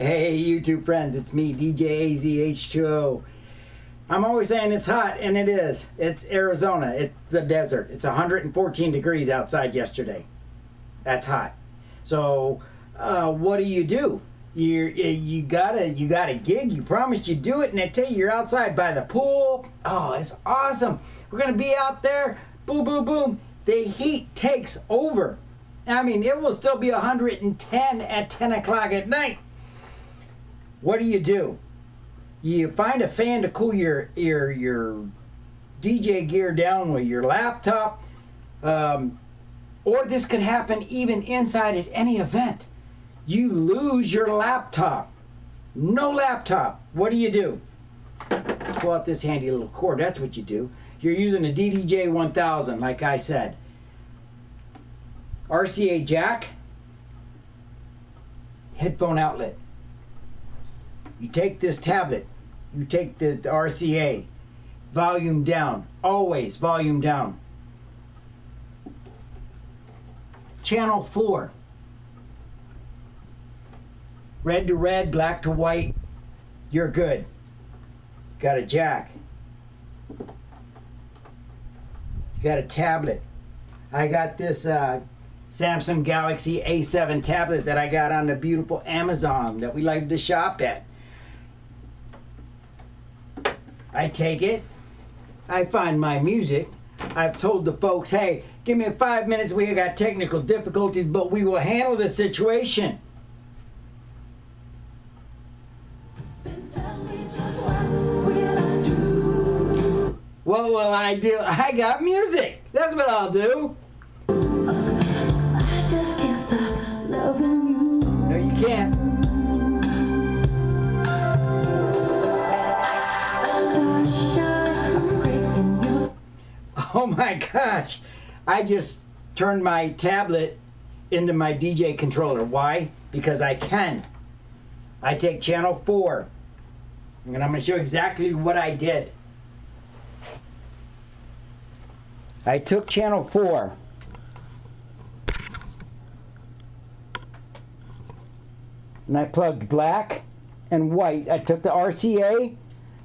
Hey, YouTube friends, it's me, DJ AZH2O. I'm always saying it's hot, and it is. It's Arizona. It's the desert. It's 114 degrees outside yesterday. That's hot. So, uh, what do you do? You you gotta you got a gig. You promised you'd do it, and I tell you, you're outside by the pool. Oh, it's awesome. We're gonna be out there. Boom, boom, boom. The heat takes over. I mean, it will still be 110 at 10 o'clock at night. What do you do? You find a fan to cool your your your DJ gear down with your laptop, um, or this could happen even inside at any event. You lose your laptop. No laptop. What do you do? Pull out this handy little cord. That's what you do. You're using a DDJ 1000, like I said. RCA jack, headphone outlet. You take this tablet, you take the, the RCA, volume down, always volume down. Channel 4. Red to red, black to white, you're good. Got a jack. Got a tablet. I got this uh, Samsung Galaxy A7 tablet that I got on the beautiful Amazon that we like to shop at. I take it, I find my music. I've told the folks, hey, give me five minutes. We got technical difficulties, but we will handle the situation. What will I do? I got music. That's what I'll do. My gosh. I just turned my tablet into my DJ controller. Why? Because I can. I take channel 4. And I'm going to show exactly what I did. I took channel 4. And I plugged black and white. I took the RCA,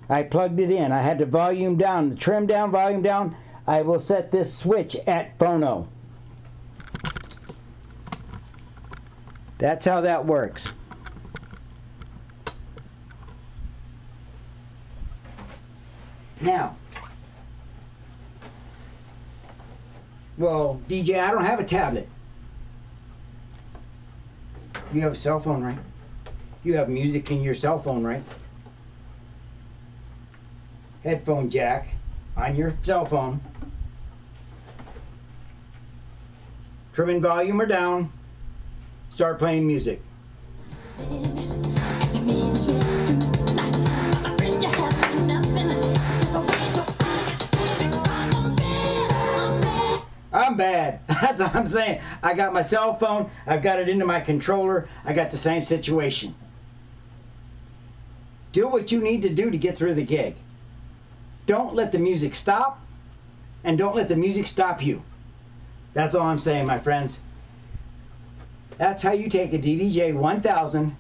I plugged it in. I had the volume down, the trim down, volume down. I will set this switch at phono. That's how that works. Now, well, DJ, I don't have a tablet. You have a cell phone, right? You have music in your cell phone, right? Headphone jack on your cell phone. Trimming volume or down. Start playing music. I'm bad. That's what I'm saying. I got my cell phone, I've got it into my controller, I got the same situation. Do what you need to do to get through the gig. Don't let the music stop, and don't let the music stop you. That's all I'm saying, my friends. That's how you take a DDJ 1000,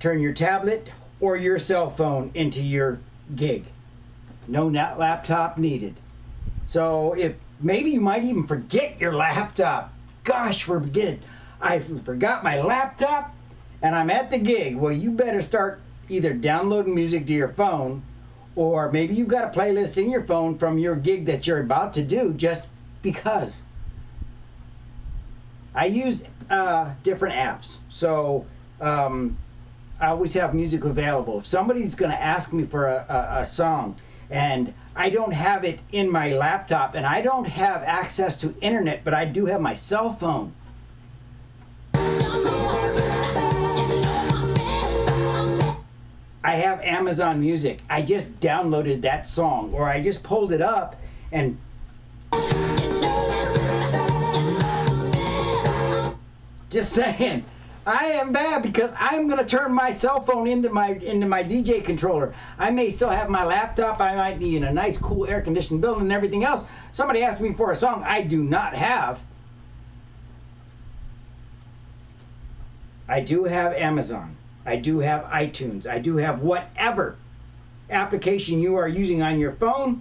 turn your tablet or your cell phone into your gig. No not laptop needed. So if maybe you might even forget your laptop. Gosh, forget it. I forgot my laptop and I'm at the gig. Well, you better start either downloading music to your phone or maybe you've got a playlist in your phone from your gig that you're about to do just because. I use uh, different apps. So um, I always have music available. If somebody's going to ask me for a, a, a song and I don't have it in my laptop and I don't have access to internet, but I do have my cell phone. I have Amazon Music. I just downloaded that song or I just pulled it up and just saying. I am bad because I'm going to turn my cell phone into my into my DJ controller. I may still have my laptop. I might be in a nice, cool, air-conditioned building and everything else. Somebody asked me for a song I do not have. I do have Amazon. I do have iTunes. I do have whatever application you are using on your phone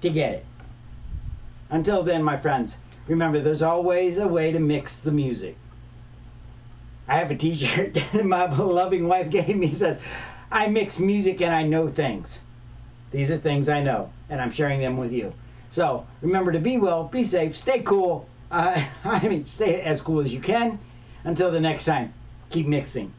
to get it. Until then, my friends, remember there's always a way to mix the music. I have a t shirt that my loving wife gave me. Says, I mix music and I know things. These are things I know, and I'm sharing them with you. So remember to be well, be safe, stay cool. Uh, I mean, stay as cool as you can. Until the next time, keep mixing.